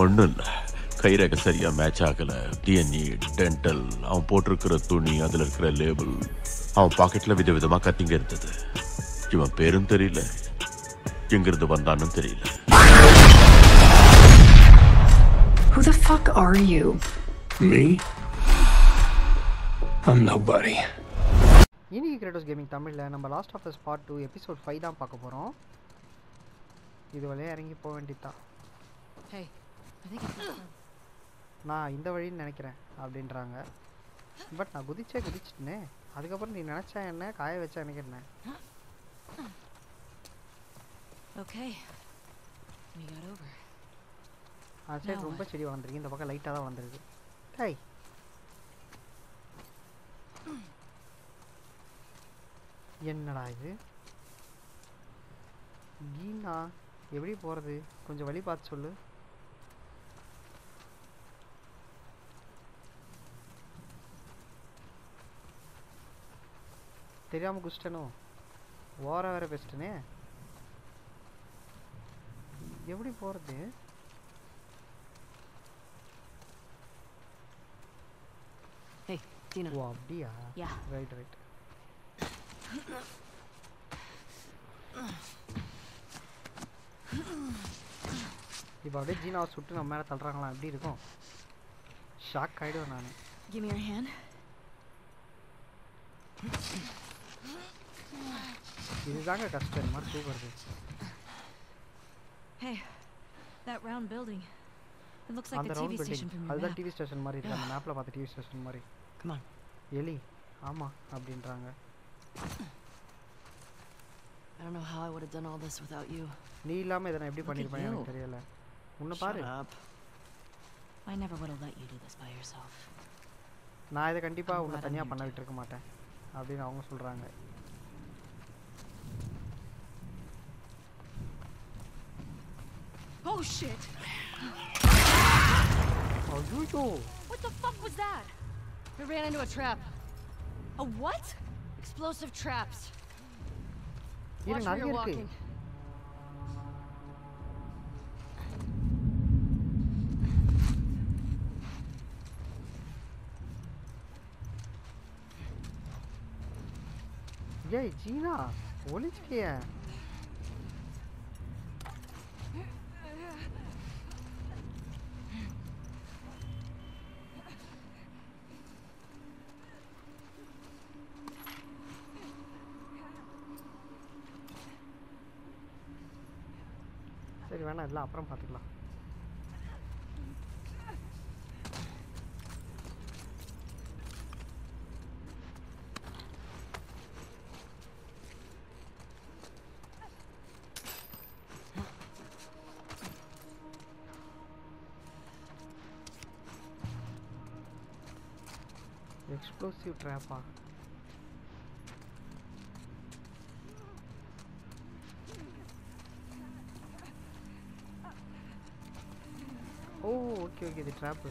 ஒன்றும் இல்லை கைரேகை சரியா மேட்ச் ஆகல. டிஎன்இ டென்டல் அவன் போட்டிருக்கிற துணி அதுல இருக்கிற லேபிள் அவன் பாக்கெட்ல விதவிதமா கத்திங்க இருந்தது இவன் பேரும் தெரியல. எங்கிருந்து வந்தான்னு தெரியல. Who the fuck are you? Me? I'm nobody. இன்னைக்கு கிரேட்டோஸ் கேமிங் தமிழில் நம்ம last of us part two episode five தான் பார்க்க போகிறோம் இது வழியாக இறங்கி போக வேண்டியதுதான். நான் இந்த வழின்னு நினைக்கிறேன் அப்படின்றாங்க. பட் நான் குதிச்சே குதிச்சிட்டேனே. அதுக்கப்புறம் நீ நினச்சா என்ன? காய வச்சா எனக்கு என்ன? Okay. We got over. Now ரொம்ப செடி வளர்ந்துருக்கு. இந்த பக்கம் லைட்டாக தான் வந்திருக்கு டேய் என்னடா இது? கீனா எப்படி போகிறது கொஞ்சம் வழி பார்த்து சொல்லு. தெரியாமல் குச்சிட்டனோ? ஓர வேற பேசிட்டனே? எப்படி போகிறது. ஓ அப்படியா. ரைட் ரைட் இப்போ அப்படியே ஜீனாவை சுட்டு நம்ம மேலே தள்ளுறாங்களா? எப்படி இருக்கும்? ஷாக் ஆகிடுவேன் நான். Give me your hand. இதுதாங்க கஷ்டம் இந்த மாதிரி தூக்குறது Hey, that round building. It looks like the TV station from your அதுதான். டிவி ஸ்டேஷன் மாதிரி இருக்கு அந்த மேப்பில் பார்த்த டிவி ஸ்டேஷன் மாதிரி Come on. எலி ஆமாம் அப்படின்றாங்க I don't know how I would have done all this without you. நீ இல்லாமல் இதை நான் எப்படி பண்ணியிருப்பேன் எனக்கு. தெரியல உன்னை பாரு. I never would have let you do this by yourself. நான் இதை கண்டிப்பாக I'm உன்னை here பண்ண. விட்டுருக்க மாட்டேன் அப்படின்னு அவங்க சொல்கிறாங்க Oh shit! Oh, you we go. What the fuck was that? We ran into a trap. A what? Explosive traps. Watch where you're walking. ये जीना कॉलेज क्या है இல்லை அப்புறம் பார்த்துக்கலாம். எக்ஸ்ப்ளோசிவ் ட்ராப்பா ஓ ஓகே ஓகே இது ட்ராப்பு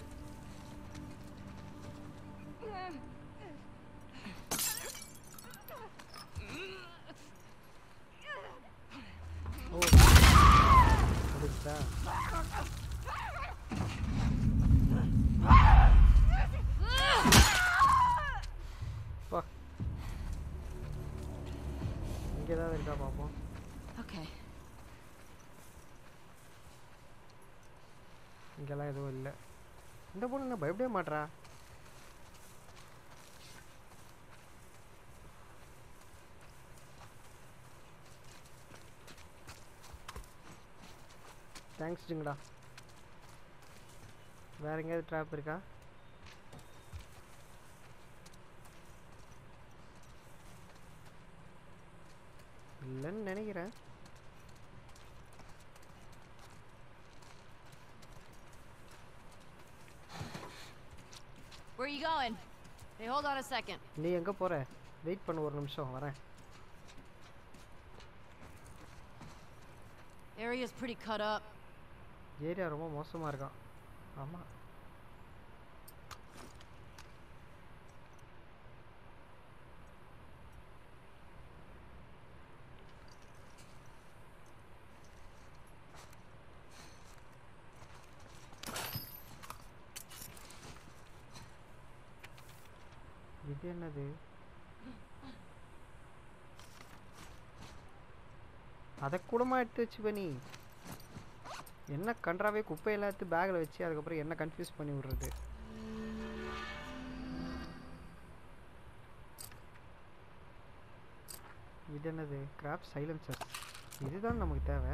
இந்த பொண்ணு என்ன பயப்படவே மாட்றா? தேங்க்ஸ் ஜிங்கடா. வேற எங்கேயாவது ட்ராப் இருக்கா இல்லைன்னு நினைக்கிறேன் Where are you going? Hey, hold on a second. நீ எங்கே போகிற வெயிட் பண்ணு ஒரு நிமிஷம் வரேன் Area's pretty cut up. Area ரொம்ப மோசமாக இருக்கான் ஆமாம் இது என்னது? அதை கூடமா எடுத்து வச்சுப்ப நீ என்ன கன்றாவே குப்பை எல்லாத்தையும் பேக்கில் வச்சு அதுக்கப்புறம் என்ன கன்ஃபியூஸ் பண்ணி விடுறது? இது என்னது? கிராப் சைலன்சர் இதுதான் நமக்கு தேவை.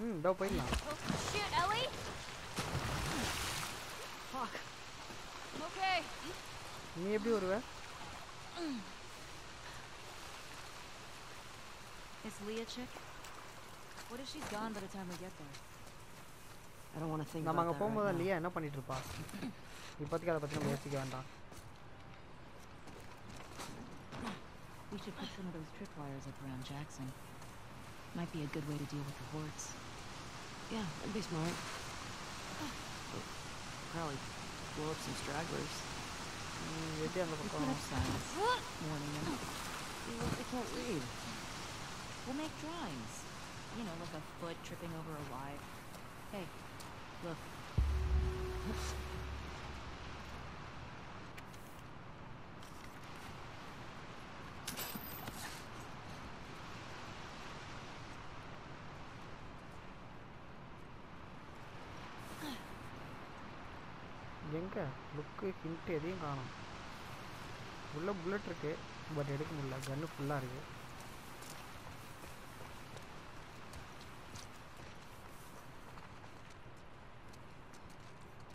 ம் இதோ போயிடலாம் Oh, shit, Ellie? Fuck. I'm okay. நீ எப்படி வருவ Is Leah chick? What if she's gone by the time we get there? I don't want to think நம்ம about அங்கே that போகும்போது right now. லியா என்ன பண்ணிட்டு இருப்பா இப்போதைக்கு அதை பற்றி நம்ம யோசிக்க வேண்டாம் We should put some of those tripwires up around Jackson. Might be a good way to deal with the hordes. Yeah, that'd be smart. Probably blow up some stragglers. Mm, you're difficult. Signs. Warning them. They can't read. We'll make drawings. You know, like a foot tripping over a wire. Hey, look. Look hint எதையும் காணும் உள்ள bullet இருக்கு but எடுக்க முடியல கன்று ஃபுல்லாக இருக்கு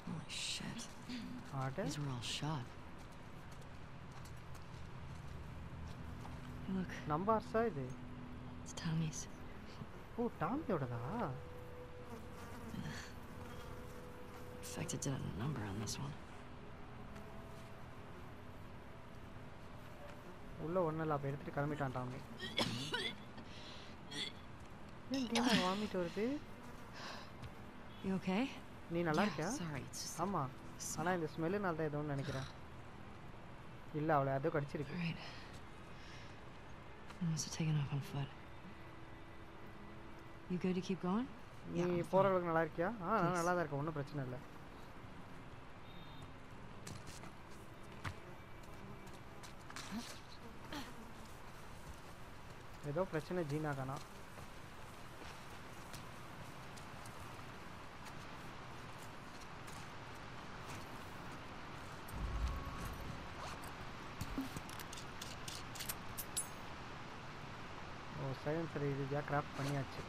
Holy shit. ஆட These were all shot. Hey, look, நம்ம அரசா இது it's Tommy's. O டாமியோடதா Infected did a number on this one. உள்ள ஒன்றும் இல்லை அப்போ எடுத்துட்டு கிளம்பிட்டான் டாமி ஏன் டீமன் வாமிட்டு வருது? Okay? நீ நல்லா இருக்கியா. ஆமாம் ஆனால் இந்த ஸ்மெல்லுனால தான் ஏதோன்னு நினைக்கிறேன். இல்லை அவளை ஏதோ கடிச்சிருக்கு? நீ போகிற. அளவுக்கு நல்லா இருக்கியா? ஆ. நல்லா தான் இருக்கேன் ஒன்றும் பிரச்சனை இல்லை. ஏதோ பிரச்சனை ஜீனா காணா ஓ சைலன்சர் இது கிராஃப்ட் பண்ணியாச்சு.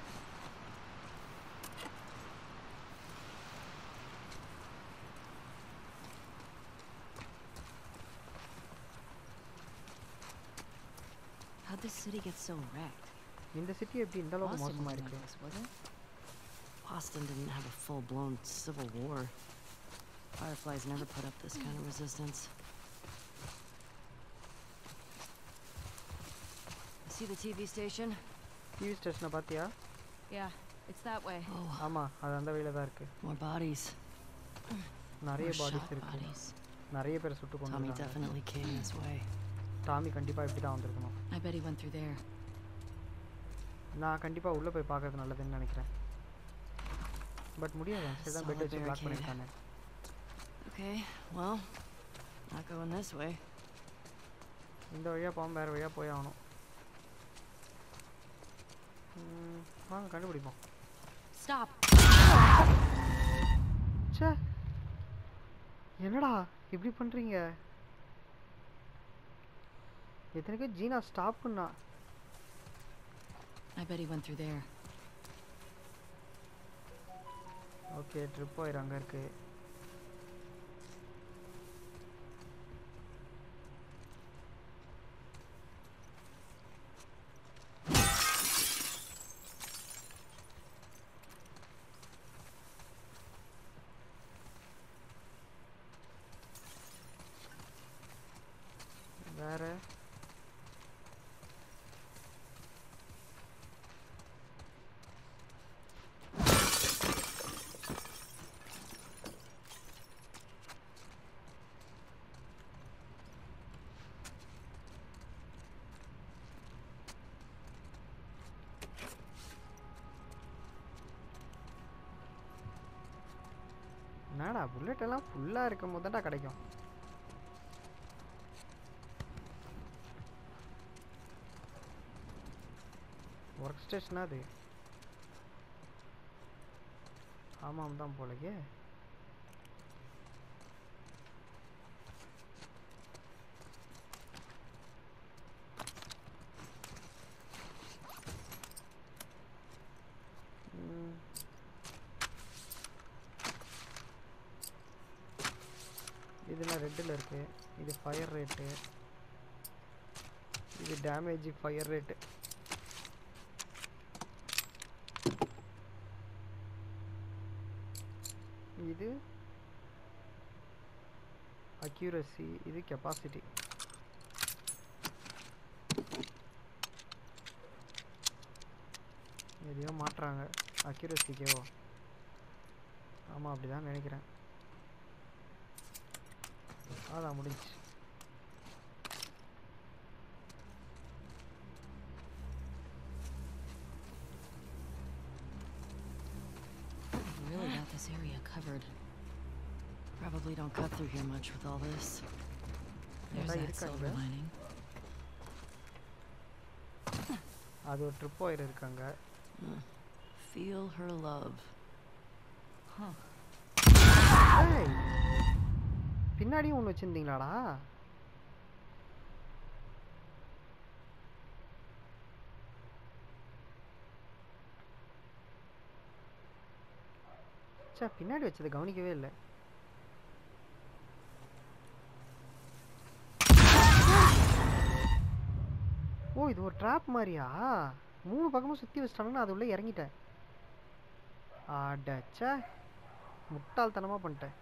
city get so wrecked? இந்த சிட்டி எப்படி இந்த அளவுக்கு Boston மோசமாக wasn't இருக்கு like this, was it? Boston didn't have a full-blown civil war. Fireflies never put up this kind of resistance. See the TV station? TV ஸ்டேஷனை பார்த்தியா Yeah, it's that way. Oh, ஆமாம் அது அந்த வழியில தான் இருக்கு more bodies. நிறைய More bodies shot இருக்கு bodies. நிறைய பேர் சுட்டு Tommy கொண்டு definitely came this way. Tommy கண்டிப்பாக இப்படி தான் வந்திருக்கணும் I Bet he went through there. நான் கண்டிப்பாக உள்ளே போய் பார்க்கறது நல்லதுன்னு நினைக்கிறேன் பட் முடியாது சரி தான் பெட் வச்சு பிளாக். பண்ணியிருக்காங்க Okay, well, not going this way. இந்த வழியாக போகாம வேறு வழியாக போய் ஆகணும் வாங்க கண்டுபிடிப்போம். ச்சே என்னடா இப்படி பண்ணுறீங்க ఇతనికి జీనా స్టాప్ ఉన్నా I bet he went through there. Okay trip ஆயிரு அங்கே இருக்கு வேறு என்னடா புல்லட் எல்லாம் ஃபுல்லாக இருக்கும் போது தான்டா கிடைக்கும். ஒர்க் ஸ்டேஷனா அது. ஆமாம் தான் போலக்கே ம். இதெல்லாம் ரெட்டில் இருக்கு இது ஃபயர் ரேட்டு இது டேமேஜ் ஃபயர் ரேட்டு இது அக்யூரசி இது கெப்பாசிட்டி எதையோ மாட்டுறாங்க அக்யூரசிக்கேவோ ஆமாம் அப்படி தான் நினைக்கிறேன். அதான் முடிஞ்சு don't cut through here much with all this. There's நல்லா that இருக்கா silver இங்க? lining. அது ஒரு ட்ரிப் ஒயர் இருக்காங்க Feel her love. Huh. ஏய், பின்னாடியும் ஒன்று வச்சுருந்தீங்களாடா சே பின்னாடி வச்சது கவனிக்கவே இல்லை இது ஒரு ட்ராப் மாதிரியா? மூணு பக்கமும் சுற்றி வச்சிட்டாங்கன்னா அது உள்ளே இறங்கிட்டேன். அடச்சே. முட்டாள்தனமாக பண்ணிட்டேன்.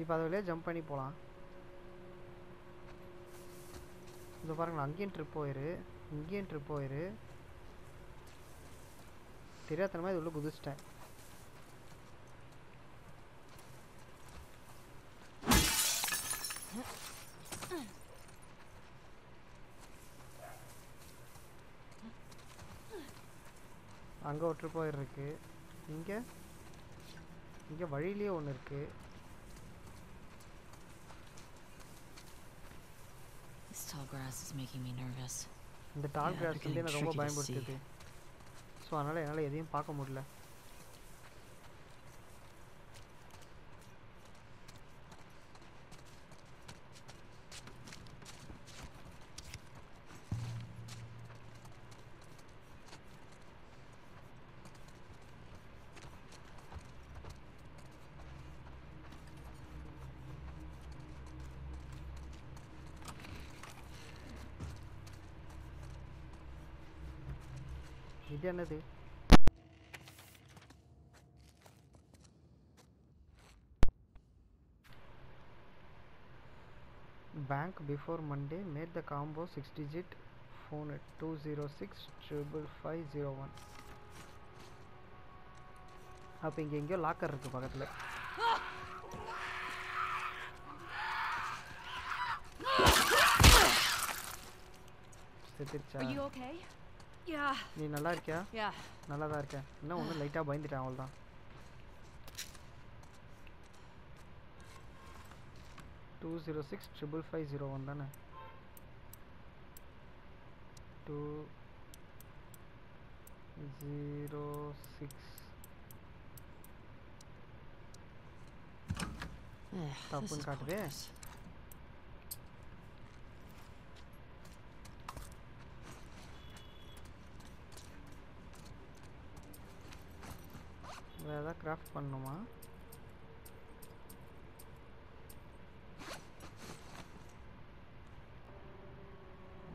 இப்போ அது வழியாக ஜம்ப் பண்ணி போகலாம் இதை பாருங்களா அங்கேயும் ட்ரிப் போயிரு இங்கேயும் ட்ரிப் போயிரு. தெரியாதனமாக இது உள்ளே குதிச்சிட்டேன். அங்கே ஒரு ட்ரிப் ஒயர் இருக்கு இங்கே? இங்கே வழியிலேயே ஒன்று இருக்கு. This tall grass is making me nervous. இந்த டால் கிராஸ் வந்து என்ன ரொம்ப. பயன்படுத்துது ஸோ அதனால் என்னால் எதையும் பார்க்க முடியல. இது என்னது bank before monday made the combo 6 digit phone at 206 triple 501 அப்போ இங்கே எங்கேயோ லாக்கர் இருக்கு பக்கத்தில் செத்துருச்சா நீ நல்லா இருக்கியா? Yeah. நல்லா தான் இருக்கேன். இன்னும் ஒன்றும் லைட்டாக பயந்துட்டேன் அவ்வளோதான் two zero six triple five zero one தானே? Two zero six Ugh, this தப்புன்னு is காட்டுதே வேறு எதாவது கிராஃப்ட் பண்ணணுமா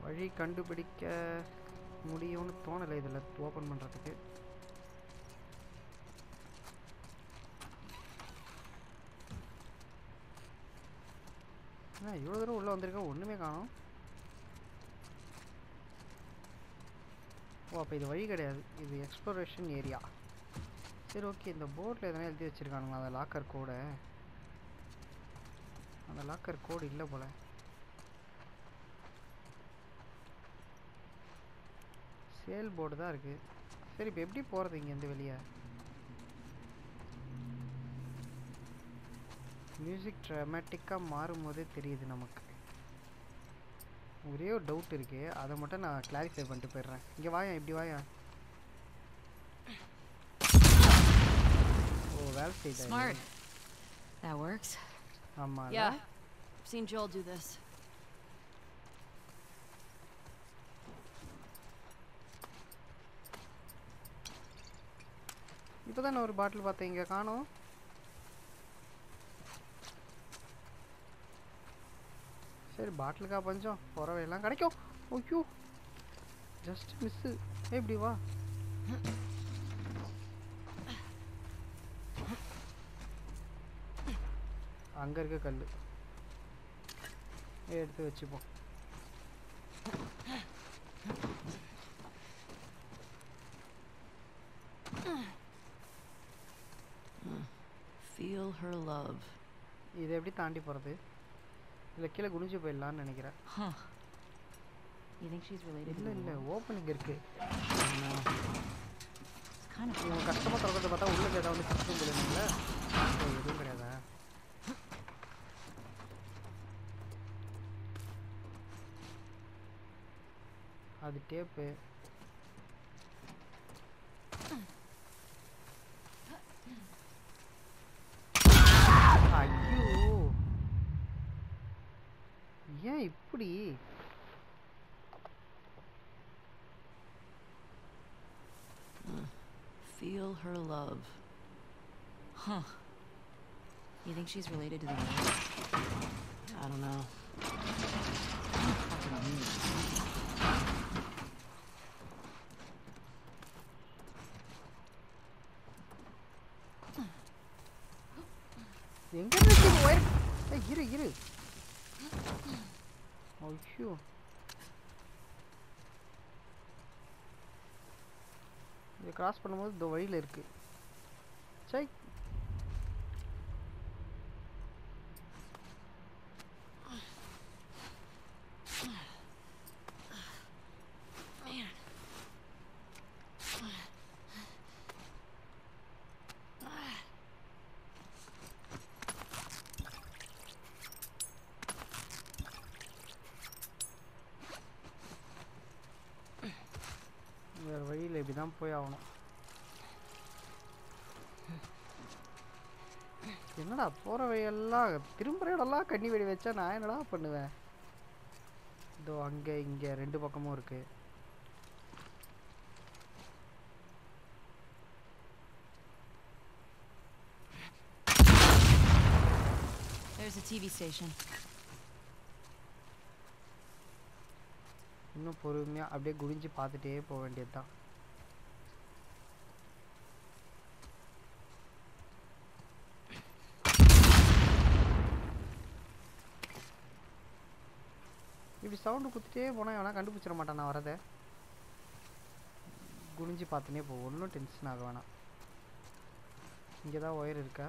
வழி கண்டுபிடிக்க முடியும்னு தோணலை இதில் ஓப்பன் பண்ணுறதுக்கு என்ன இவ்வளோ தூரம் உள்ளே வந்திருக்கேன் ஒன்றுமே காணும். ஓ அப்போ இது வழி கிடையாது. இது எக்ஸ்ப்ளோரேஷன் ஏரியா சரி ஓகே இந்த போர்டில் எதனா எழுதி வச்சுருக்கானுங்களா? அந்த லாக்கர் கோடை அந்த லாக்கர் கோடு இல்லை போல். சேல் போர்டு தான் இருக்குது சரி இப்போ எப்படி போகிறது இங்கேருந்து வெளியே? மியூசிக் ட்ரமேட்டிக்காக மாறும்போது தெரியுது நமக்கு. ஒரே ஒரு டவுட் இருக்குது அதை மட்டும் நான் கிளாரிஃபை பண்ணிட்டு போயிடுறேன். இங்கே வாயா இப்படி வாயா? ஓ வேலை செய்தா Smart. That works. ஆமாம் Yeah. I've seen Joel do this. இப்போ தான் ஒரு பாட்டில் பார்த்தேன் இங்கே காணோம் சரி பாட்டிலுக்கா பஞ்சம் புறவையெல்லாம் கிடைக்கும் ஓய்யோ ஜஸ்ட் மிஸ்ஸு எப்படி வா அங்கே இருக்க கல் எடுத்து வச்சுப்போம். Feel her love. இதை எப்படி தாண்டி போகிறது இல்லை கீழே குனிஞ்சு போயிடலான்னு நினைக்கிறேன். Huh. You think she's related இல்லை இல்லை? ஓப்பனிங் இருக்குது கஷ்டமாக திறக்கிறத பார்த்தா உள்ள ஏதாவது கஷ்டம் போடுவீங்கள அது டேப்பு ஐயோ ஏன் இப்படி Feel her love. Huh. You think she's related to the wolf? I don't know. இரு. இரு ஐயோ. இதை கிராஸ் பண்ணும்போது இந்த வழியில் இருக்கு சை வேறு வழியில் இப்படி தான் போய் ஆகணும். என்னடா போகிற வழியெல்லாம் திரும்புகிற இடம்லாம் கண்ணி வெடி வச்சா நான் என்னடா பண்ணுவேன்? இதோ அங்கே இங்கே ரெண்டு பக்கமும் இருக்கு. There's a TV station. இன்னும் பொறுமையாக அப்படியே குடிஞ்சு பார்த்துட்டே போக வேண்டியது தான் இப்படி சவுண்டு குத்திட்டே போனால் எவனா கண்டுபிடிச்சிட மாட்டான் நான் வரதை குனிஞ்சு பார்த்துனே போ ஒன்றும் டென்ஷன் ஆக வேணாம் இங்கே தான் ஒயர் இருக்கா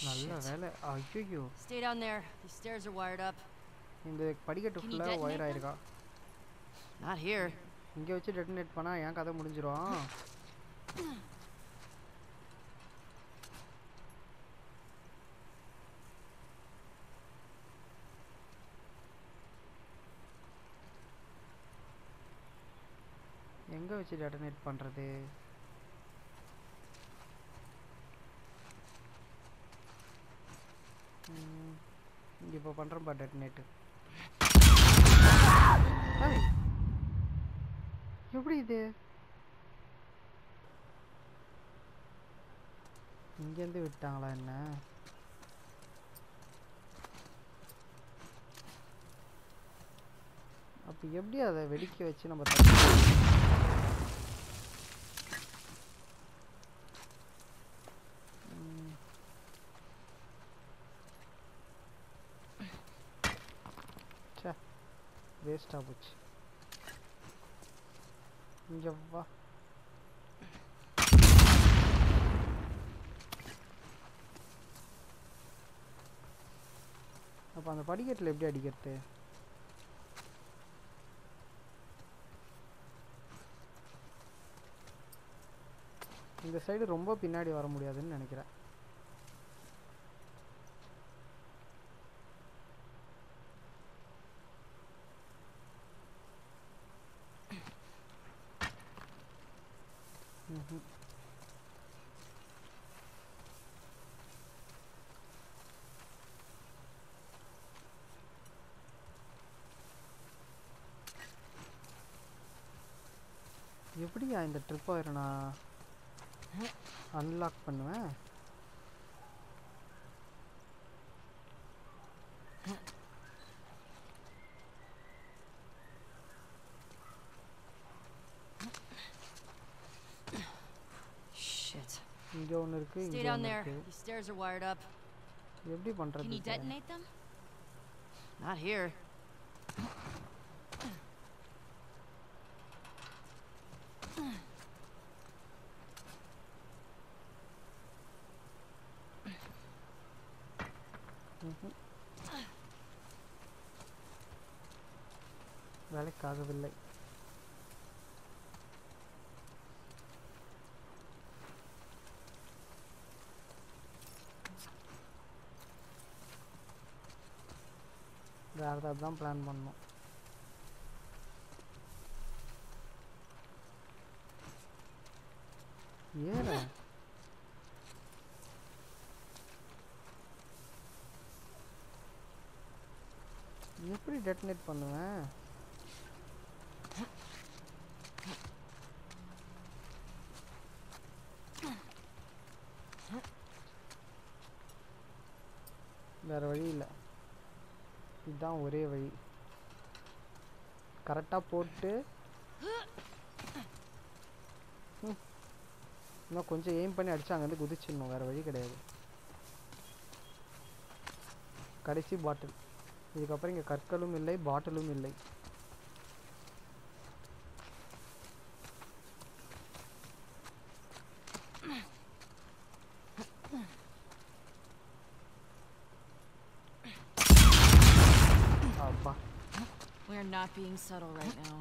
நல்ல. வேலை ஐயோ Stay down there. These stairs are wired up. இந்த படிக்கட்டு ஃபுல்லாக ஒயர்? ஆயிருக்கா Not here. இங்கே வச்சு டெட்டனேட் பண்ணால் என் கதை முடிஞ்சிரும் எங்கே வச்சு டெட்டனேட் பண்ணுறது இங்கே இப்போ பண்ணுறேன்ப்பா டெட்டனேட்டு எப்படி இது? இங்கேருந்து விட்டாங்களா என்ன? அப்போ எப்படி அதை வெடிக்க வச்சு நம்ம வேஸ்ட்டாக போச்சு இங்கே வா. அப்போ அந்த படிக்கட்டில் எப்படி அடிக்கிறது? இந்த சைடு ரொம்ப பின்னாடி வர முடியாதுன்னு நினைக்கிறேன். எப்படியா இந்த ட்ரிப் நான் அன்லாக் பண்ணுவேன் Shit. இங்க ஒன்று இருக்கு Stay இங்க down ஒன்று there. இருக்கு These stairs are wired up. எப்படி Can பண்றது you இதை? detonate them? Not here. தான் பிளான் பண்ணோம். ஏற? எப்படி டெட்டனேட் பண்ணுவேன்? வேற வழி இல்லை. இதுதான் ஒரே வழி. கரெக்டாக போட்டு. ம். இன்னும் கொஞ்சம் எய்ம் பண்ணி அடிச்சு அங்கேருந்து குதிச்சிடணும். வேறு வழி கிடையாது. கடைசி பாட்டில் இதுக்கப்புறம் இங்கே கற்களும் இல்லை பாட்டிலும் இல்லை. not being subtle right now.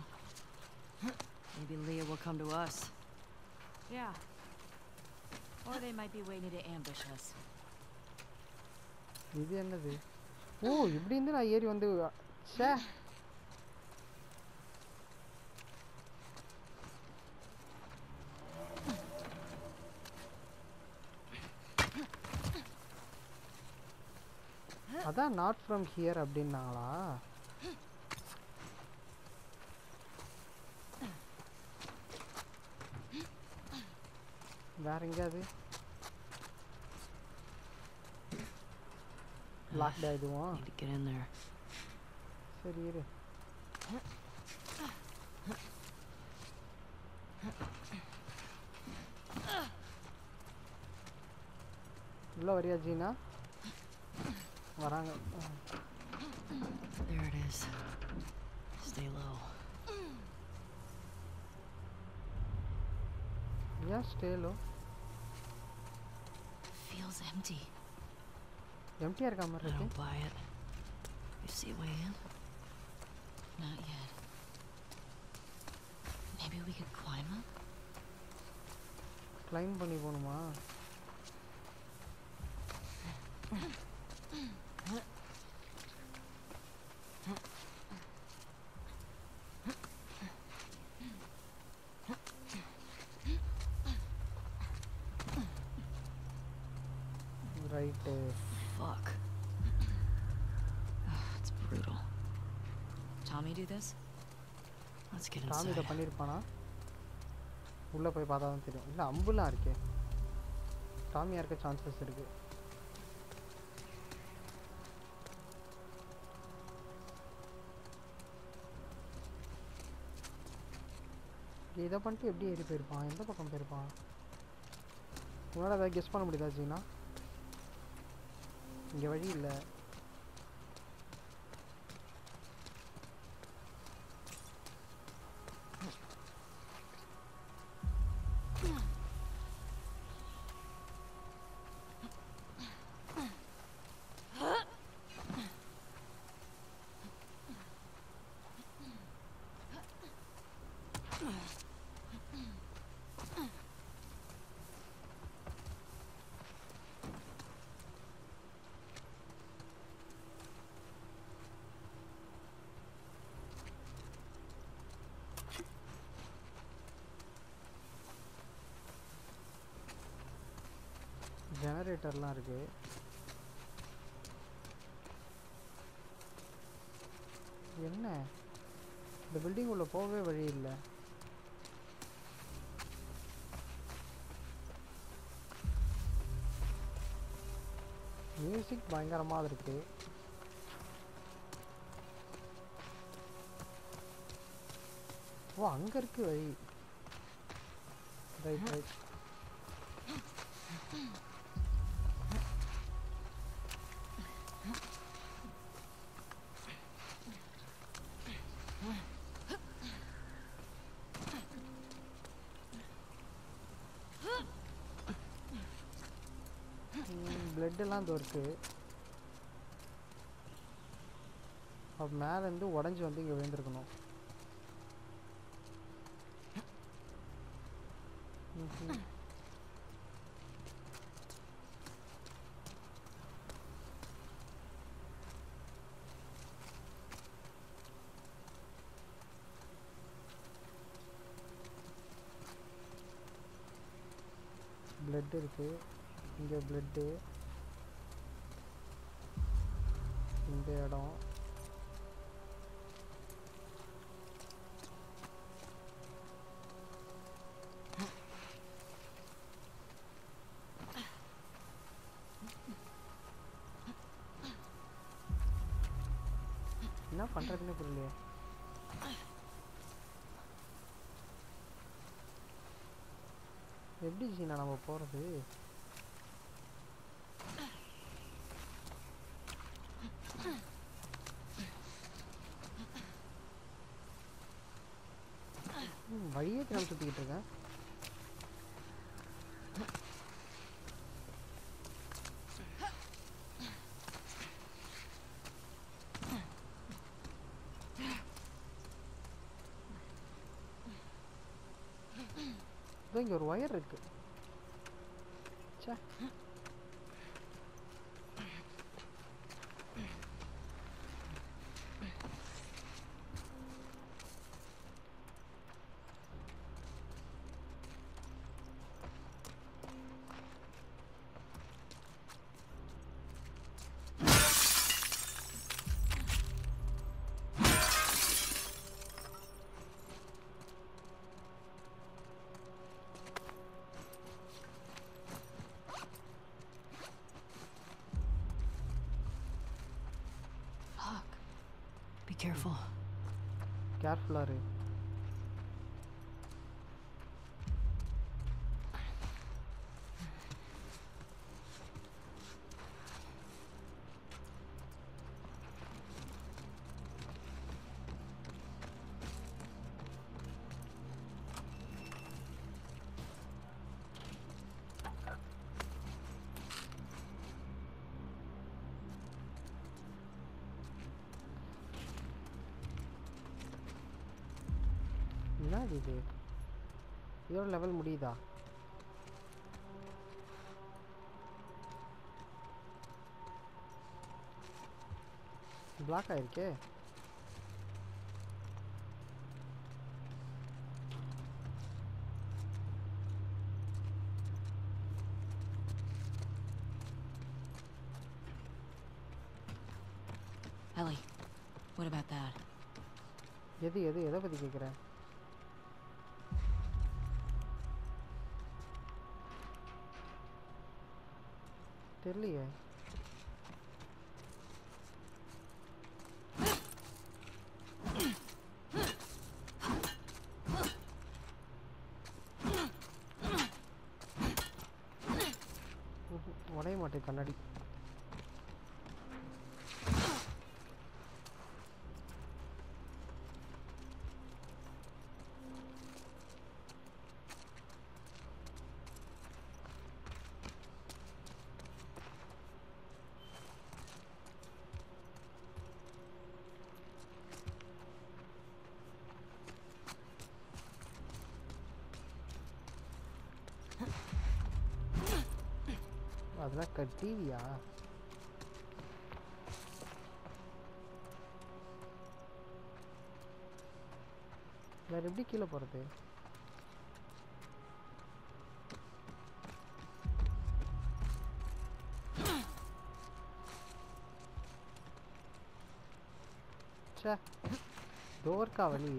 Maybe Leah will come to us. Yeah. Or they might be waiting to ambush us. இது என்னது ஓ இப்படி இருந்து நான் ஏறி வந்து ச்சே அதான் நாட் ஃப்ரம் ஹியர் அப்படின்னாங்களா வேற எங்கேயாவது லாக்ட் ஆயிடுவோம் Need to get in there. சரி இரு உள்ள வரியா ஜீனா வராங்க There it is. Stay low. ஏன் ஸ்டேலோ Feels empty. எம்டியாக இருக்க மாதிரி I இருக்கு don't buy it. You see a way in? Not yet. Maybe we could climb up? Climb பண்ணி போகணுமா டாமி இதை. பண்ணியிருப்பானா உள்ளே போய் பார்த்தா தான் தெரியும். இல்லை அம்புலாம் இருக்கே. டாமியாக இருக்க சான்சஸ் இருக்கு. இதை பண்ணிட்டு எப்படி ஏறி போயிருப்பான்? எந்த பக்கம் போயிருப்பான்? உங்களால் ஏதாவது கெஸ் பண்ண முடியுதா ஜீனா? இங்கே வழி இல்லை. ஜென்ரேட்டர்லாம் இருக்கு. என்ன? இந்த பில்டிங் உள்ள போகவே வழி இல்லை. மியூசிக் பயங்கரமாக இருக்கு. ஓ அங்க இருக்கு வழி. ரைட் ரைட் பிளட் எல்லாம் இருக்குது அப்போ மேலேருந்து உடஞ்சி வந்து இங்கே விழுந்துருக்கணும். பிளட் இருக்கு. இங்கே பிளட்டு. என்ன புரியலையே. எப்படி சீனா நம்ம போகிறது வழியே கிளம்பி சுற்றிக்கிட்டு இருக்கேன். இங்கே ஒரு ஒயர் இருக்குது careful. Careful, are you? இதோட லெவல் முடியுதா? பிளாக் ஆயிருக்கே? எது எது எதை பற்றி கேட்குறேன் அதான் டிவியா வேற எப்படி கீழே போறது? டோர்க்கா வழி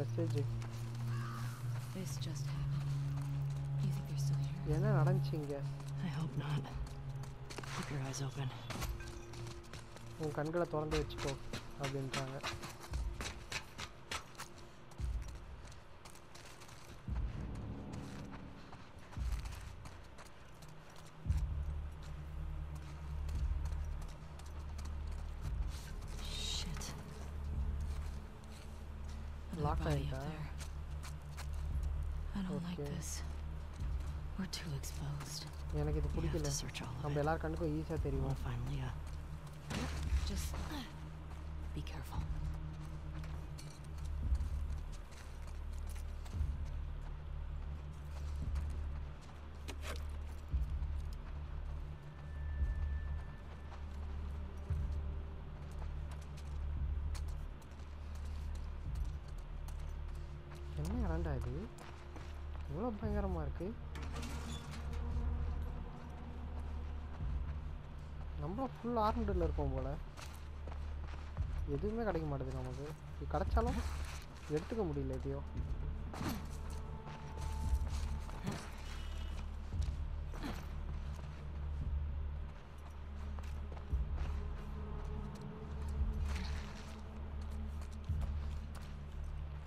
message This just happened. You think they're still here? என்ன நடந்துச்சு இங்கே I hope not. Keep your eyes open. உன் கண்களை திறந்து வச்சுக்கோ அப்படின்றாங்க Shit. Another Locked body ஆயிட்டா? up there. I don't like Okay. this. We're too exposed. எனக்கு இது We have பிடிக்கல to search all of நம்ம it. எல்லார் கண்ணுக்கும் ஈஸியாக தெரியும் We'll find Leah. Just be careful. என்ன இடம்டா இது இவ்வளோ பயங்கரமாக இருக்கு நம்மளும் ஃபுல் ஆர்மடில் இருக்கோம் போல். எதுவுமே கிடைக்க மாட்டேது நமக்கு. இது கிடைச்சாலும் எடுத்துக்க முடியல எதையோ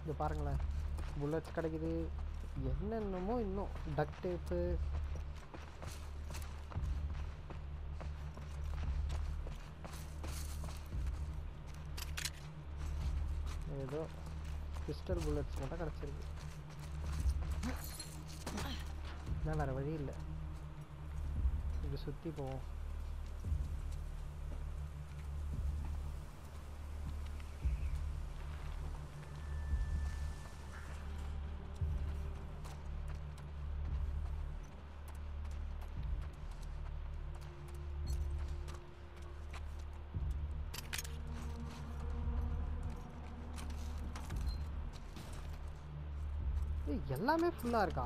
இது பாருங்களேன். புல்லட்ஸ் கிடைக்குது. என்னென்னமோ இன்னும். டக் டேப்பு ஏதோ பிஸ்டல் புல்லட்ஸ் மட்டும் கிடச்சிருக்கு. நான் வேறு வழி இல்லை. இப்படி சுற்றி போவோம். எல்லாமே ஃபுல்லாக இருக்கா?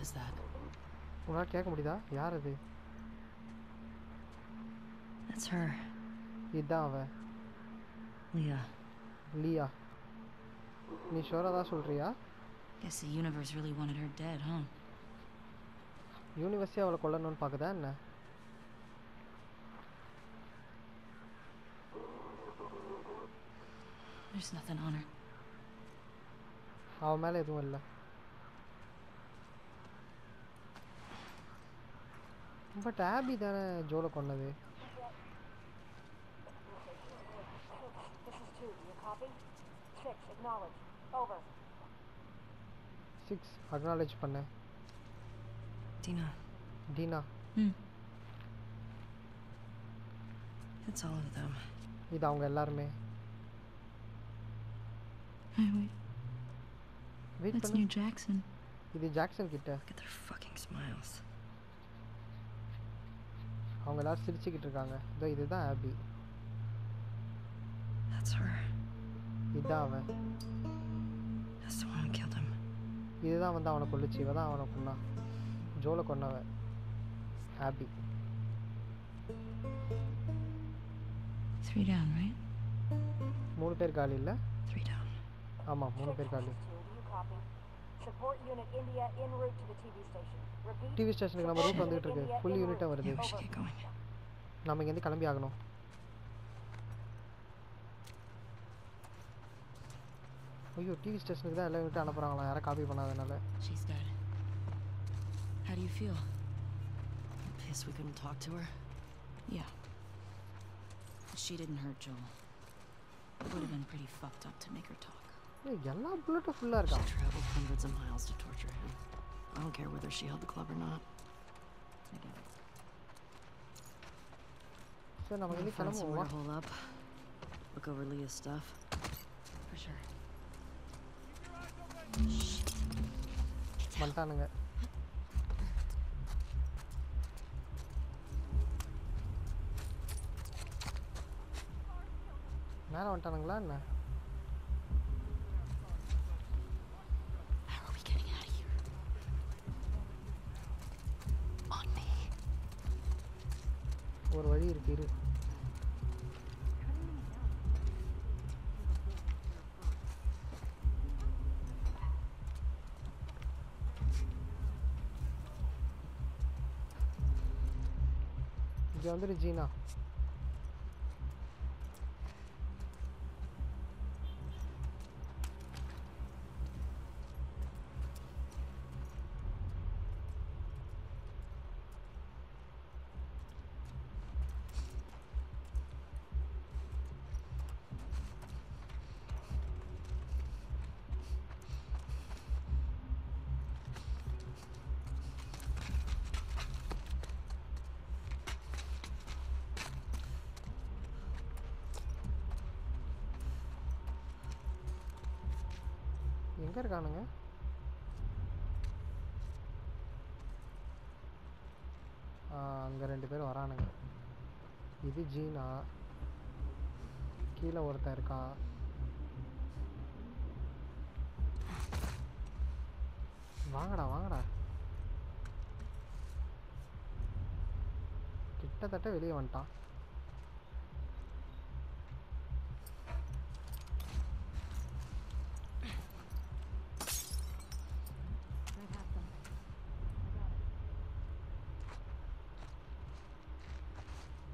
is that? உங்களால் கேட்க முடியுதா யார் அது That's her. இதுதான் அவன் Leah. லியா நீ ஷோராக தான் சொல்கிறியா Guess the universe really wanted her dead, huh? யூனிவர்ஸே அவளை கொல்லணும்னு பார்க்குதா என்ன There's nothing on her. அவன் மேலே எதுவும் இல்லை பட் ஆபி தானே ஜோலை கொன்னது This is two. You copy? Six. Acknowledge. Over. Six acknowledge பண்ணேன் Dina. Dina Hmm. It's all of them. இது அவங்க எல்லாருமே Hey, wait. வெயிட் That's பண்ணு New Jackson. இது ஜாக்சன் கிட்ட Look at their fucking smiles. அவங்க எல்லாரும் சிரிச்சுக்கிட்டு இருக்காங்க. இதோ இதுதான் ஆபி That's her. இதுதான் அவன். That's the one who killed him. இதுதான் வந்து அவனை கொல்லுச்சு. இவ தான் அவனை கொன்னான் ஜோலை கொன்னவன். ஆபி Three down, right? மூணு பேர் காலி இல்லை Three down. ஆமாம் மூணு பேர் காலி. Support unit India en route to the TV station. Repeat. TV ஸ்டேஷனுக்கு நம்ம ரூட் வந்துகிட்டு இருக்கு India ஃபுல் en யூனிட்டாக route. வருது We should get going. நம்ம இங்கேருந்து கிளம்பி ஆகணும் ஐயோ டிவி ஸ்டேஷனுக்கு தான் எல்லா யூனிட்டும் அனுப்புகிறாங்களா யாரும் காப்பி பண்ணாதனால She's dead. How do you feel? I'm pissed we couldn't talk to her. Yeah. She didn't hurt Joel. It would have been pretty fucked up to make her talk. ஏய், எல்லா புல்லட்டும் ஃபுல்லாக இருக்கா She traveled hundreds of miles to torture him. I don't care whether she held the club or not. I get it. சரி நம்ம We'll இங்கே find somewhere கிளம்புவோம் to hole up. Look over Leah's stuff. For sure. Shit. வந்துட்டானுங்க மேலே வந்துட்டானுங்களா என்ன இங்க இது ஜீனா. கீழே ஒருத்தன் இருக்கான் வாங்கடா வாங்கடா. கிட்டத்தட்ட வெளியே வந்துட்டான்.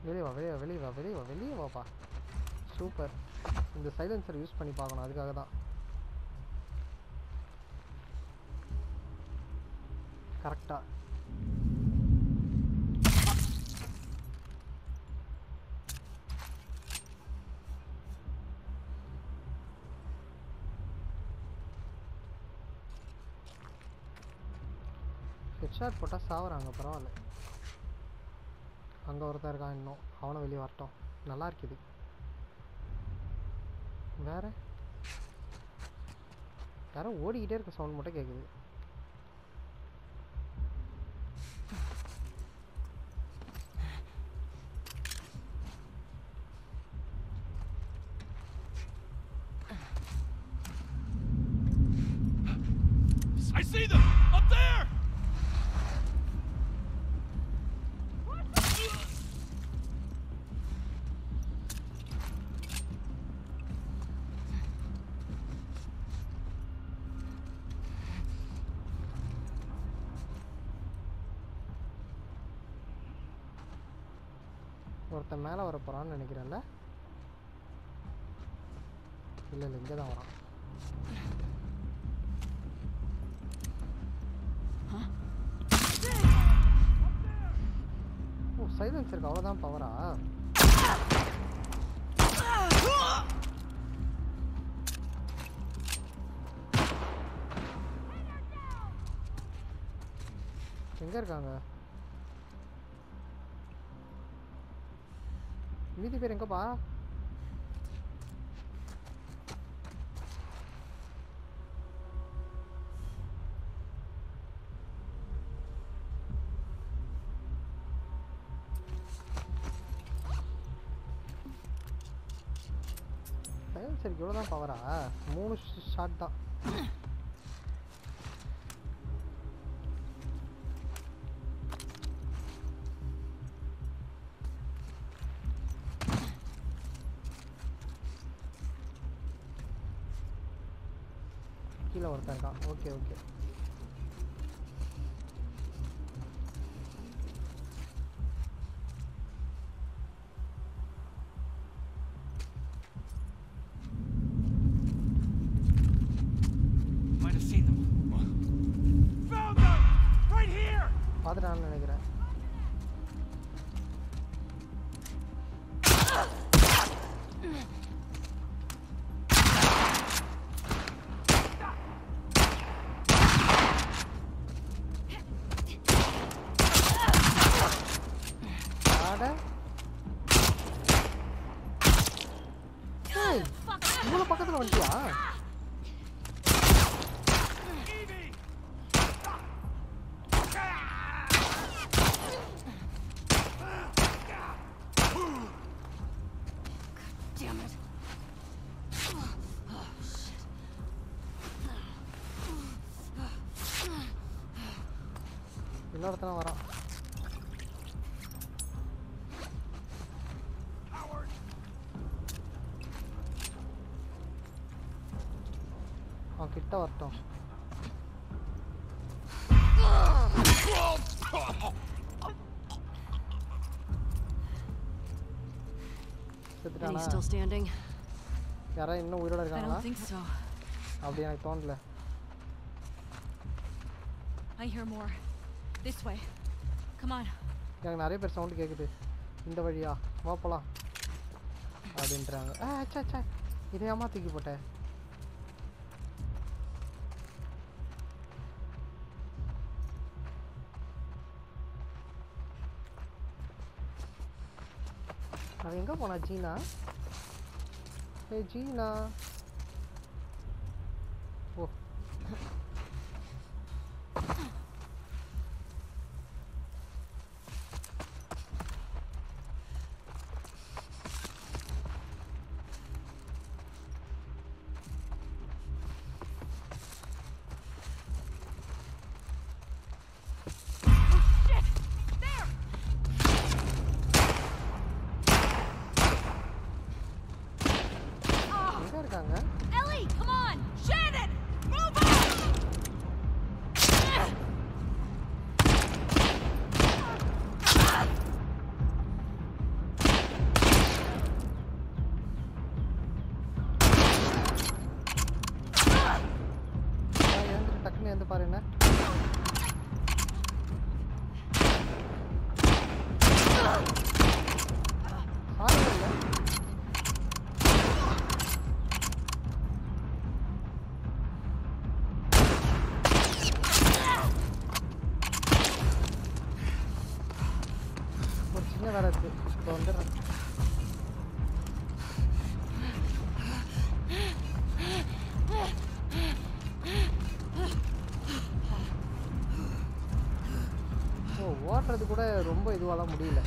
வெளியே வா வெளியே வெளியே வா வெளியே வா வெளியே வாப்பா. சூப்பர் இந்த சைலன்சர் யூஸ் பண்ணி பார்க்கணும் அதுக்காக தான். கரெக்டாக ஹெட்ஷாட் போட்டால் சாவறாங்க பரவாயில்ல. அங்கே ஒருத்தன் இருக்கான் இன்னும். அவனும் வெளியே வரட்டும். நல்லா இருக்குது வேற? யாரோ ஓடிக்கிட்டே இருக்க சவுண்ட் மட்டும் கேட்குது I see them! Up there! ஒருத்தன் மேலே வர போகிறான்னு நினைக்கிறேன்ல. இல்லை இல்லை இங்கே தான் வரான். ஓ சைலன்ஸ் இருக்கு. அவ்வளோதான் பவரா எங்கே இருக்காங்க? மீதி பேர் எங்கப்பா சரி இவ்வளோதான் பவரா மூணு ஷாட் தான் இருக்கான் ஓகே இன்னொருத்தன வரான் அவன் கிட்ட வரட்டும் And செத்துட்டானா he's still standing? யாராவது இன்னும் உயிரோட I இருக்காங்களா don't think so. அப்படி எனக்கு தோணல I hear more. This way. Come on. எனக்கு நிறைய பேர் சவுண்டு கேட்குது இந்த வழியா? வா போலாம். அப்படின்றாங்க. ஆ அச்சா அச்சா இதை தூக்கி போட்டேன் அவன் எங்கே போனா ஜீனா? ஏ ஜீனா ஓ எங்கே இருக்காங்க Ellie, come on! Shannon! Move on! எழுந்துட்டு டக்குன்னு எழுந்து பாரு என்ன சாரி இல்லை ஒரு சின்ன வேலை இருக்கு இப்போ வந்துடுறேன் ஓ ஓட்டுறது கூட ரொம்ப இதுவாலாம் முடியல.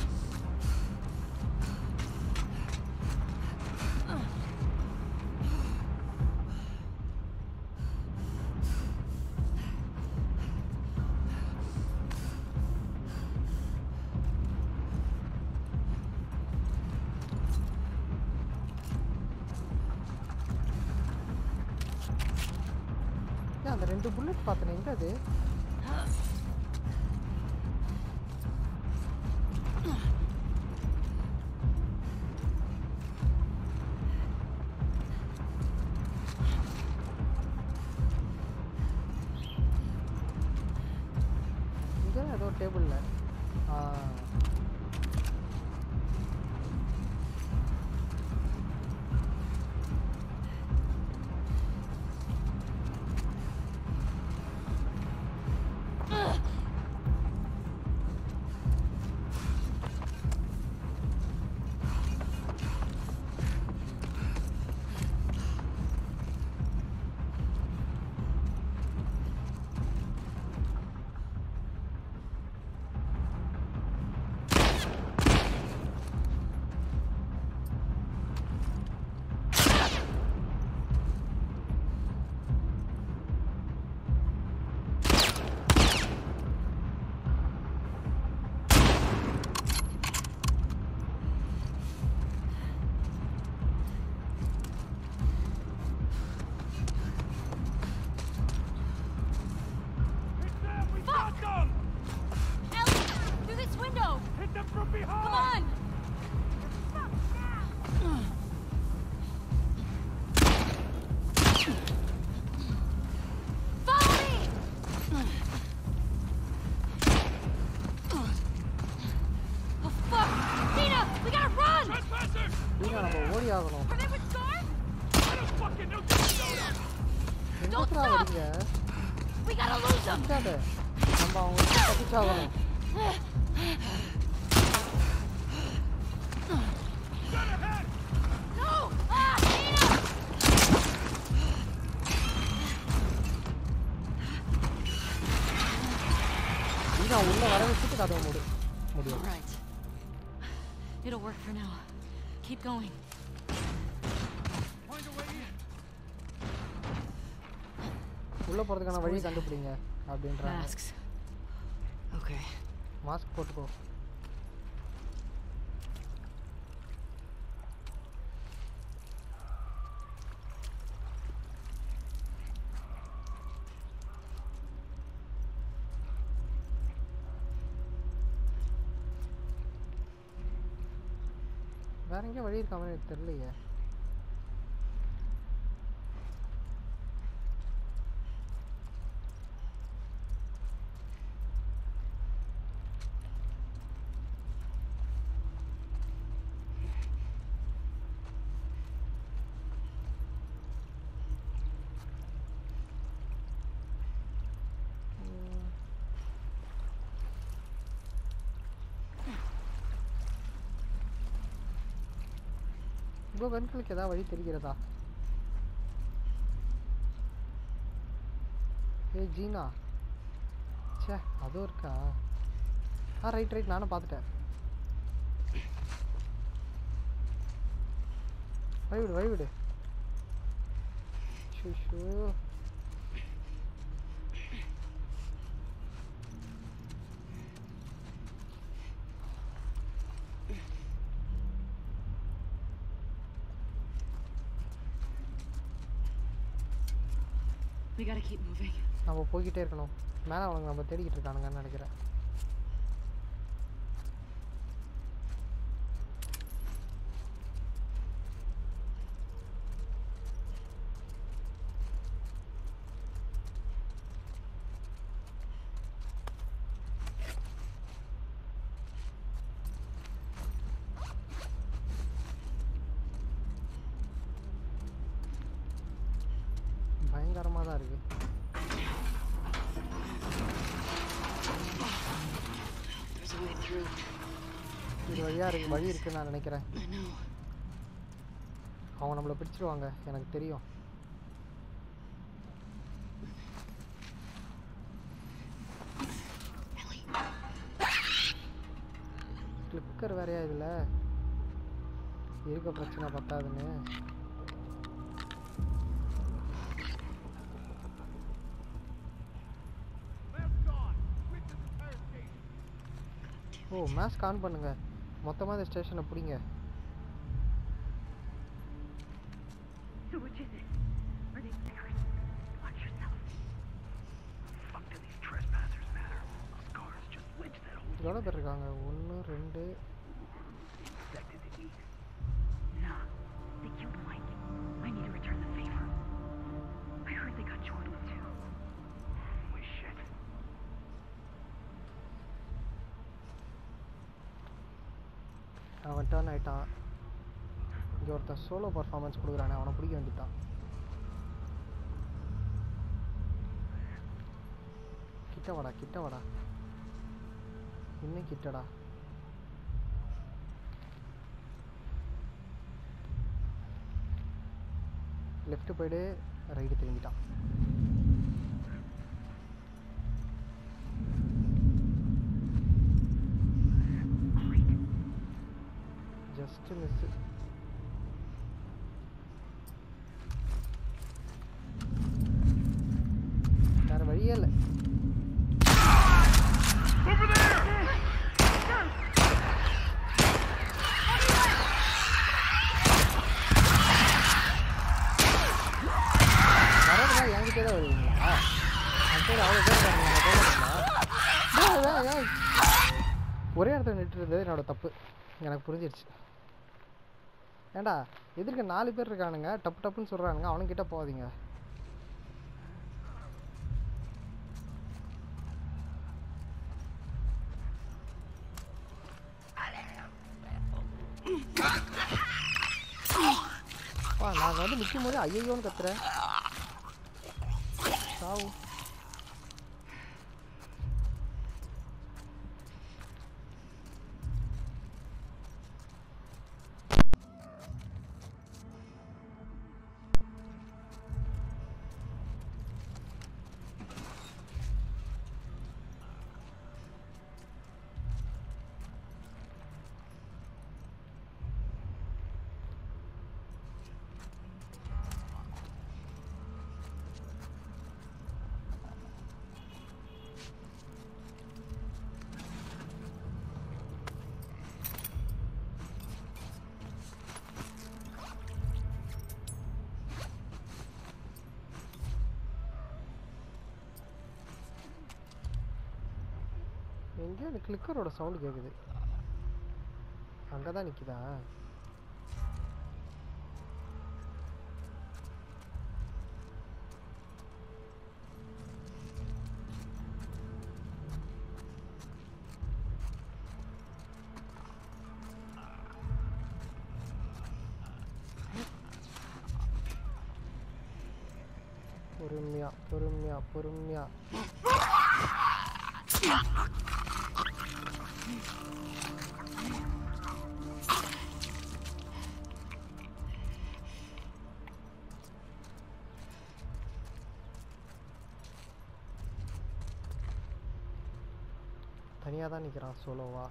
ஏன் அந்த ரெண்டு புல்லட் பார்த்தேன் எங்க அது நான் உள்ள வர வச்சுட்டு கதவை மூடு முடியும் Alright. It'll work for now. Keep going. உள்ள போறதுக்கான வழி கண்டுபிடிங்க அப்படின்றாங்க Masks. Okay. மாஸ்க் போட்டுக்கோ வேற எங்கேயும் வழி இருக்க மாதிரி எனக்கு தெரியலையே. உங்கள் கண்களுக்கு ஏதாவது வழி தெரிகிறதா? ஏய் ஜீனா. ச்சே அதுவும் இருக்கா? ஆ ரைட் ரைட் நானும் பார்த்துட்டேன். வழி விடு வழி shoo shoo We gotta keep moving. நம்ம போய்கிட்டே இருக்கணும். மேலே அவனுங்க நம்ம தேடிக்கிட்டு இருக்கானுங்கன்னு நினைக்கிறேன் பயங்கரமாக தான் இருக்கு There's a way through. இது வழியா இருக்கு வழி இருக்குன்னு நான் நினைக்கிறேன். அவங்க நம்மளை பிடிச்சிருவாங்க எனக்கு தெரியும். கிளிக்கர் வேறையா இதுல? இருக்க பிரச்சனை பத்தாதுன்னு. ஓ மேஸ்க் ஆன் பண்ணுங்க. மொத்தமாக இந்த ஸ்டேஷனை பிடிங்க எவ்வளோ பேர் இருக்காங்க ஒன்று ரெண்டு டேர்ன் ஆகிட்டான் இங்கே ஒருத்தன் சோலோ பர்ஃபார்மன்ஸ் கொடுக்குறானே அவனை பிடிக்க வந்துட்டான் கிட்ட வாடா கிட்ட வாடா. இன்னும் கிட்டடா. லெஃப்ட் போய்டு ரைட்டு திரும்பிட்டான். ஜஸ்ட் மிஸ் வேற வழியே இல்லை வரதுனா என்கிட்ட தான் வருவீங்களா அந்த பேர் அவ்வளோ பேர் ஒரே இடத்துல நிட்டுறது என்னோட தப்பு எனக்கு புரிஞ்சிருச்சு ஏண்டா? எதிர்க்க நாலு பேர் இருக்கானுங்க. டப்பு டப்புன்னு சொல்கிறானுங்க அவனுக்கிட்ட போகாதீங்க. வா நாங்கள் வந்து நிற்கும் போது ஐயோன்னு கத்துறேன். சாவு. எங்கேயோ அந்த கிளிக்கரோட சவுண்டு கேட்குது அங்கே தான் நிற்கிதா தனியாக தான் நிற்கிறான் சோலோவா.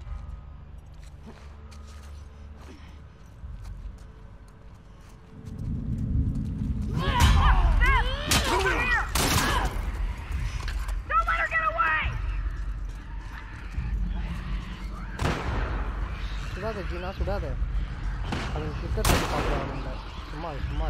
சுடாத ஜீனா சுடாத. அவன் கிட்ட தள்ளி பார்க்குறான் சும்மா சும்மா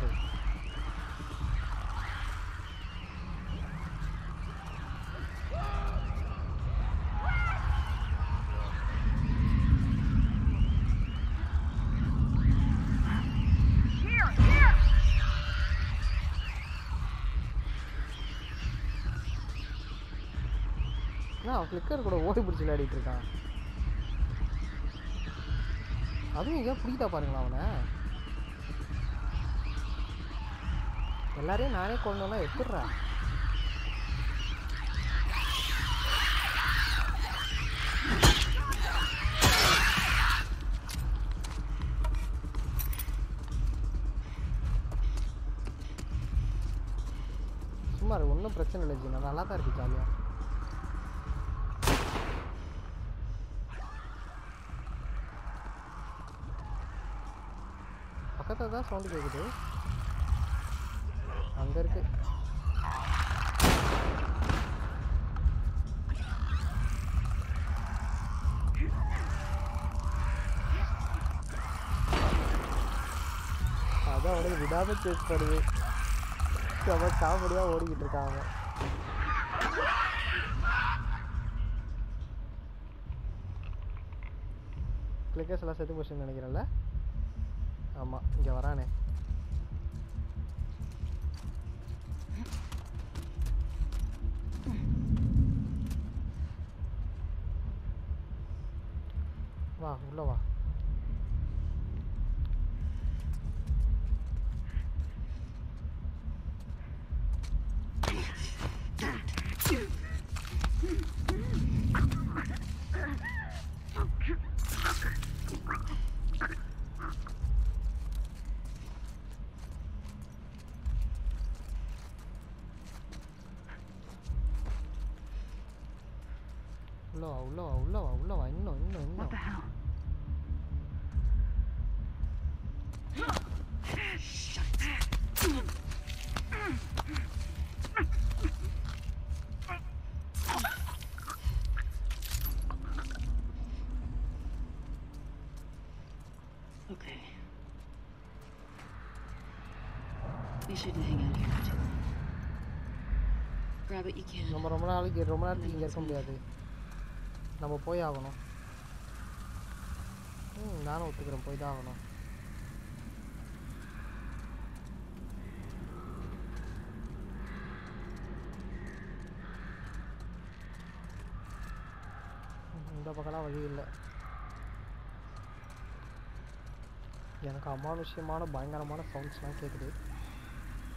ஃப்ளிக்கர் கூட ஓடி பிடிச்சி விளையாடிட்டு இருக்கான். அதுவும் ஏன் பிடிக்கிட்டா பாருங்களா அவனை. எல்லாரையும் நானே கொண்டோன்னா எப்படிறா சும்மா ஒன்றும் பிரச்சனை இல்லை ஜீனா நல்லா தான் இருக்கு ஜாலியாக பக்கத்தில் தான் சவுண்டு கேட்குது அங்கே இருக்கு. அதான் உடனே விடாமல் சேஸ் பண்ணுது. அவன் காமெடியாக ஓடிக்கிட்டு இருக்காங்க கிளிக்கர்ஸ் எல்லாம் செத்து போச்சுன்னு நினைக்கிறேன்ல? ஆமாம் இங்கே வரானே வா உள்ள வா உள்ள வா இன்னும் இன்னும் What இன்னும் the hell? Okay. We shouldn't hang out here too long. Grab what you can. நம்ம ரொம்ப நாளைக்கு ரொம்ப நேரத்துக்கு இங்கே இருக்க முடியாது நம்ம போய் ஆகணும் ம் நானும் ஒத்துக்கிறேன் போய் தான் ஆகணும். இந்த பக்கம்லாம் வழி இல்லை. எனக்கு அமானுஷ்யமான பயங்கரமான சவுண்ட்ஸ்லாம் கேட்குது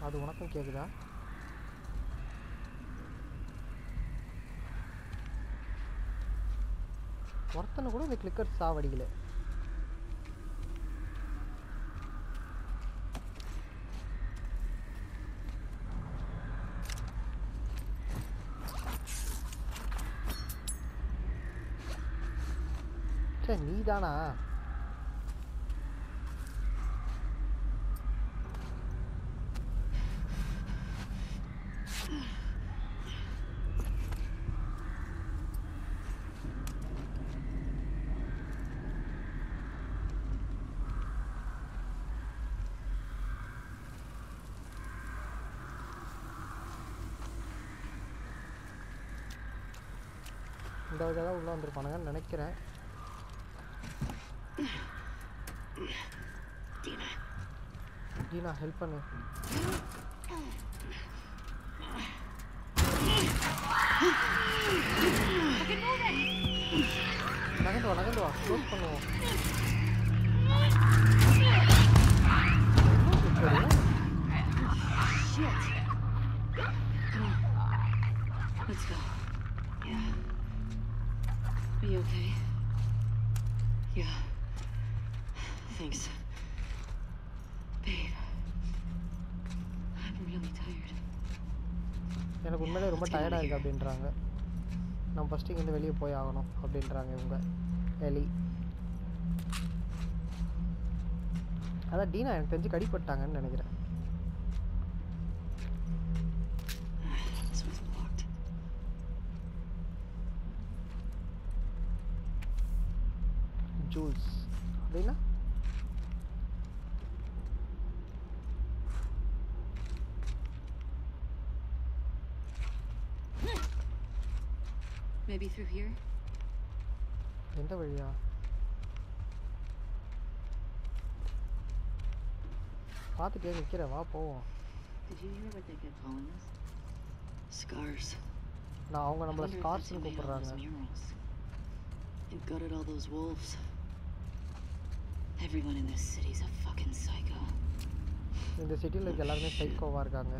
அது உனக்கும் கேட்குதா ஒருத்தனை கூட இந்த கிளிக்கர் சாவடிக்கலை. தானா? இந்த வழியாக தான் உள்ளே வந்திருப்பானுங்கன்னு நினைக்கிறேன். டீனா ஹெல்ப் பண்ணு நகண்டு வா நகண்டு வா க்ளோஸ் பண்ணுவோம் என்ன clicker? Let's go. Yeah. Are you okay? ரொம்ப டயர்டாக இருக்குது அப்படின்றாங்க. நம்ம ஃபஸ்ட்டு இங்கேருந்து வெளியே போய் ஆகணும் அப்படின்றாங்க இவங்க. எலி. அதான் டீனா எனக்கு தெரிஞ்சு கடிப்பட்டாங்கன்னு நினைக்கிறேன். through here? எந்த வழியா பார்த்துட்டே நிற்கிற வா போவோம் Did you hear what they kept calling us? Scars. நான் அவங்க I நம்மளை wonder if that's ஸ்கார்ஸ்னு who made all கூப்பிடுறாங்க those murals. And gutted all those wolves. Everyone in this city's a fucking psycho. இந்த சிட்டியில் இருக்க எல்லாருமே சைக்கோவாக இருக்காங்க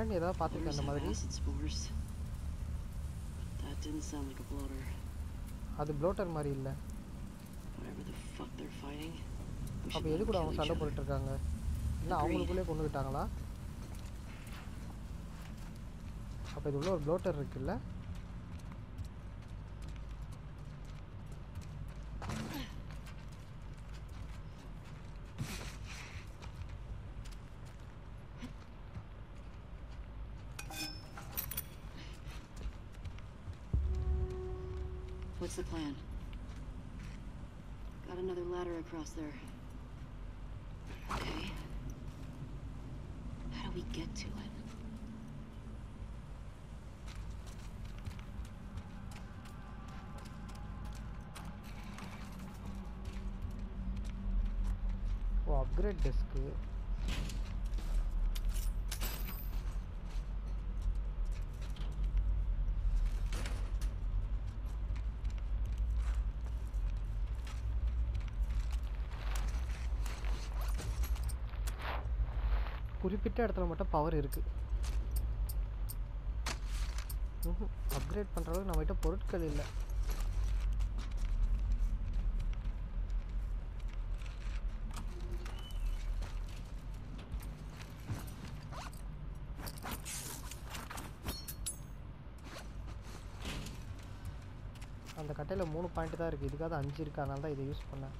முன்னாடி ஏதாவது பார்த்துருக்க அந்த மாதிரி? அது ப்ளோட்டர் மாதிரி இல்லை. அப்போ எது கூட அவங்க சண்டை போட்டுட்டு இருக்காங்க இல்லை அவங்களுக்குள்ளே கொண்டுக்கிட்டாங்களா அப்போ இது உள்ள ஒரு ப்ளோட்டர் இருக்குல்ல? across there. Okay. How do we get to it? Upgrade disk குறிப்பிட்ட இடத்துல மட்டும் பவர் இருக்குது அப்கிரேட் பண்ணுற அளவுக்கு நம்மகிட்ட பொருட்கள் இல்லை. அந்த கட்டையில் மூணு பாயிண்ட் தான் இருக்குது இதுக்காக அஞ்சு இருக்கு. அதனால தான் இதை யூஸ் பண்ணேன்.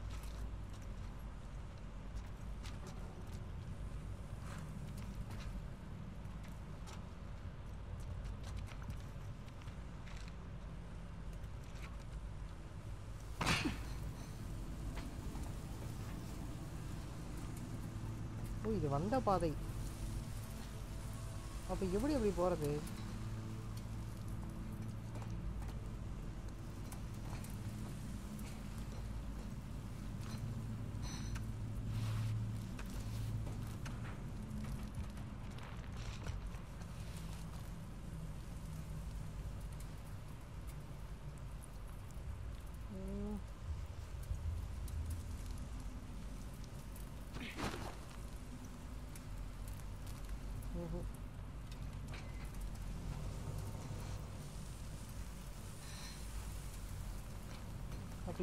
வந்த பாதை. அப்போ எப்படி எப்படி போகிறது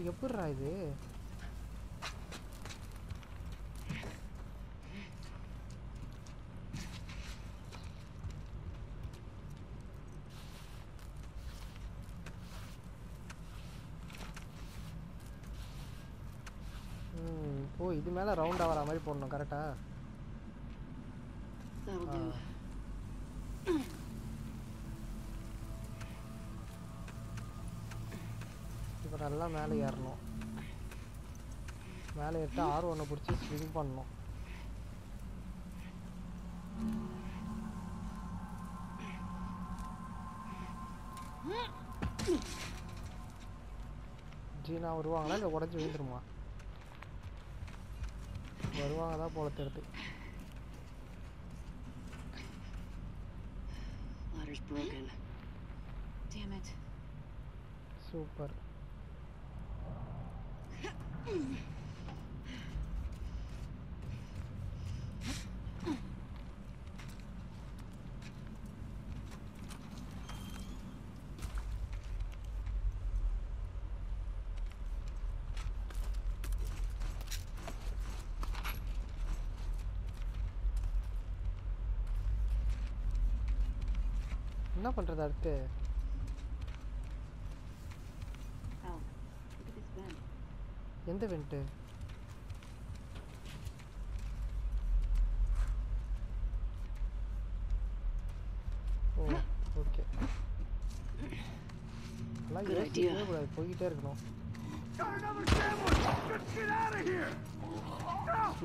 அப்போ இது? ம் ஓ இது மேலே ரவுண்ட் ஆகிற மாதிரி போடணும் கரெக்டா நல்லா மேலே ஏறணும். மேலே ஏறிட்டு ஆர் ஒன்று பிடிச்சி ஸ்விங் பண்ணணும். ஜீனா வருவாங்களா இல்லை உடஞ்சி விழுந்துருமா? வருவாங்க தான் போல தெரியுது. Ladder's broken. Damn it. Super என்ன பண்ணுறது அடுத்து எந்த வெண்ட்டு ஓ ஓகே எல்லாம் Good யோசிக்கவே idea. கூடாது போய்கிட்டே இருக்கணும்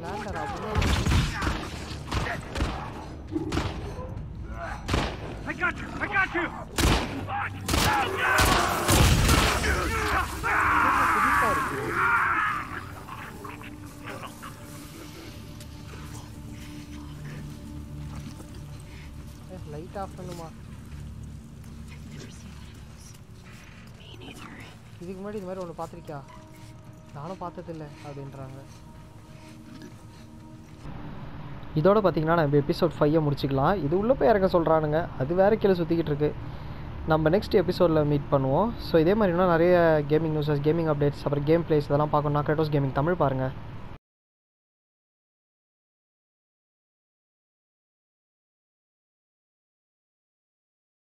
லேண்டர் அப்படின்னா I got you! I got you! புதுசா இருக்கு லைட் ஆஃப் பண்ணுமா இதுக்கு முன்னாடி இது மாதிரி ஒன்று பார்த்துருக்கியா? நானும் பார்த்ததில்ல அப்படின்றாங்க. இதோட பார்த்தீங்கன்னா நம்ம எபிசோட் ஃபைவை முடிச்சுக்கலாம். இது உள்ளே போய் இறங்க சொல்கிறானுங்க அது வேறு கீழே சுற்றிக்கிட்டு இருக்கு. நம்ம நெக்ஸ்ட் எபிசோடில் மீட் பண்ணுவோம். ஸோ இதே மாதிரி இன்னும் நிறைய கேமிங் நியூஸஸ் கேமிங் அப்டேட்ஸ் அப்புறம் கேம் பிளேஸ் இதெல்லாம் பார்க்கணும்னா கிரேட்டோஸ் கேமிங் தமிழ் பாருங்கள்